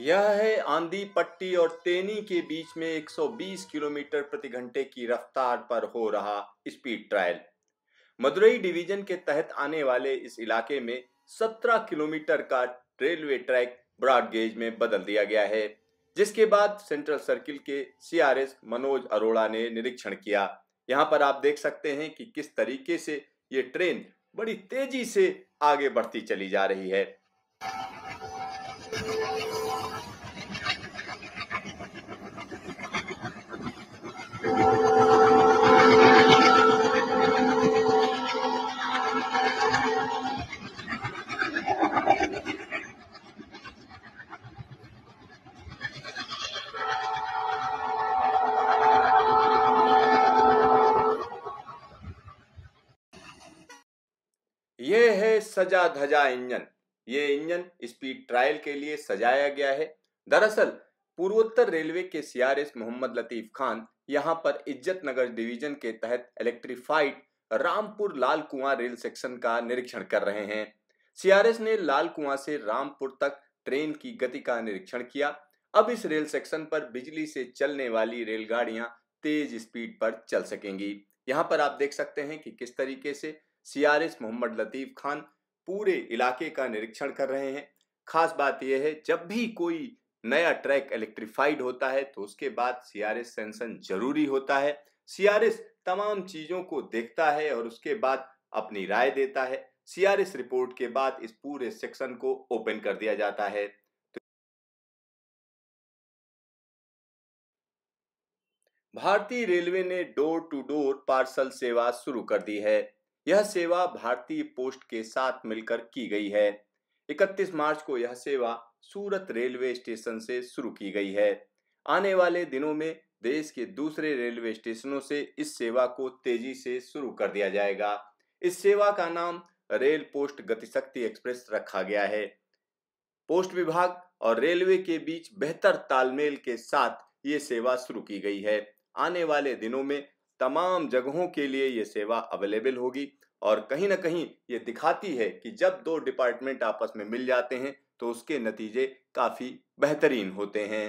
यह है आंधी पट्टी और तेनी के बीच में 120 किलोमीटर प्रति घंटे की रफ्तार पर हो रहा स्पीड ट्रायल। मदुरई डिवीज़न के तहत आने वाले इस इलाके में 17 किलोमीटर का रेलवे ट्रैक ब्रॉड गेज में बदल दिया गया है, जिसके बाद सेंट्रल सर्किल के सीआरएस मनोज अरोड़ा ने निरीक्षण किया। यहाँ पर आप देख सकते हैं कि किस तरीके से ये ट्रेन बड़ी तेज़ी से आगे बढ़ती चली जा रही है। ये है सजा धजा इंजन। ये इंजन स्पीड ट्रायल के लिए सजाया गया है। दरअसल, पूर्वोत्तर रेलवे के सीआरएस मोहम्मद लतीफ खान यहाँ पर इज़्ज़त नगर डिवीज़न के तहत इलेक्ट्रीफाइड रामपुर लाल कुआँ रेल सेक्शन का निरीक्षण कर रहे हैं। सीआरएस ने लाल कुआँ से रामपुर तक ट्रेन की गति का निरीक्षण किया। अब इस रेल सेक्शन पर बिजली से चलने वाली रेलगाड़ियाँ तेज स्पीड पर चल सकेंगी। यहाँ पर आप देख सकते हैं कि किस तरीके से सीआरएस मोहम्मद लतीफ खान पूरे इलाके का निरीक्षण कर रहे हैं। खास बात यह है, जब भी कोई नया ट्रैक इलेक्ट्रीफाइड होता है तो उसके बाद सीआरएस सेंसन ज़रूरी होता है। सीआरएस तमाम चीज़ों को देखता है और उसके बाद अपनी राय देता है। सीआरएस रिपोर्ट के बाद इस पूरे सेक्शन को ओपन कर दिया जाता है। भारतीय रेलवे ने डोर टू डोर पार्सल सेवा शुरू कर दी है। यह सेवा भारतीय पोस्ट के साथ मिलकर की गई है। 31 मार्च को यह सेवा सूरत रेलवे स्टेशन से शुरू की गई है। आने वाले दिनों में देश के दूसरे रेलवे स्टेशनों से इस सेवा को तेज़ी से शुरू कर दिया जाएगा। इस सेवा का नाम रेल पोस्ट गतिशक्ति एक्सप्रेस रखा गया है। पोस्ट विभाग और रेलवे के बीच बेहतर तालमेल के साथ ये सेवा शुरू की गई है। आने वाले दिनों में तमाम जगहों के लिए ये सेवा अवेलेबल होगी और कहीं ना कहीं ये दिखाती है कि जब दो डिपार्टमेंट आपस में मिल जाते हैं तो उसके नतीजे काफ़ी बेहतरीन होते हैं।